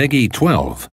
Peggy 12.